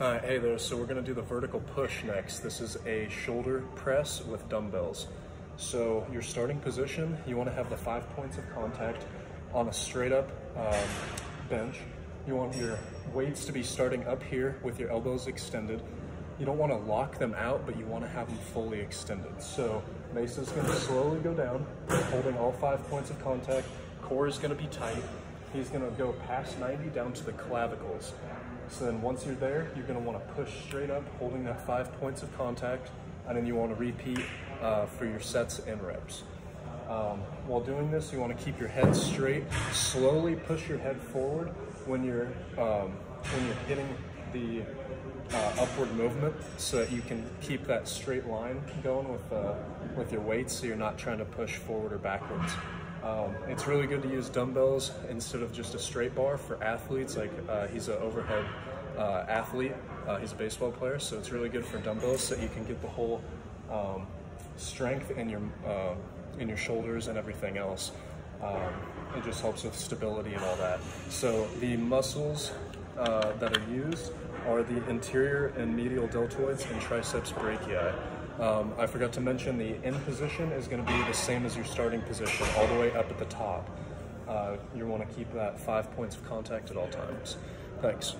Uh, hey there, so we're gonna do the vertical push next. This is a shoulder press with dumbbells. So your starting position, you wanna have the five points of contact on a straight up um, bench. You want your weights to be starting up here with your elbows extended. You don't wanna lock them out, but you wanna have them fully extended. So Mason's gonna slowly go down, holding all five points of contact. Core is gonna be tight. He's gonna go past 90 down to the clavicles. So then once you're there, you're gonna wanna push straight up, holding that five points of contact, and then you wanna repeat uh, for your sets and reps. Um, while doing this, you wanna keep your head straight, slowly push your head forward when you're, um, when you're hitting the uh, upward movement so that you can keep that straight line going with, uh, with your weights so you're not trying to push forward or backwards. Um, it's really good to use dumbbells instead of just a straight bar for athletes. Like uh, he's an overhead uh, athlete. Uh, he's a baseball player, so it's really good for dumbbells so you can get the whole um, strength in your uh, in your shoulders and everything else. Um, it just helps with stability and all that. So the muscles uh, that are used are the anterior and medial deltoids and triceps brachii. Um, I forgot to mention the end position is going to be the same as your starting position, all the way up at the top. Uh, you want to keep that five points of contact at all times. Thanks.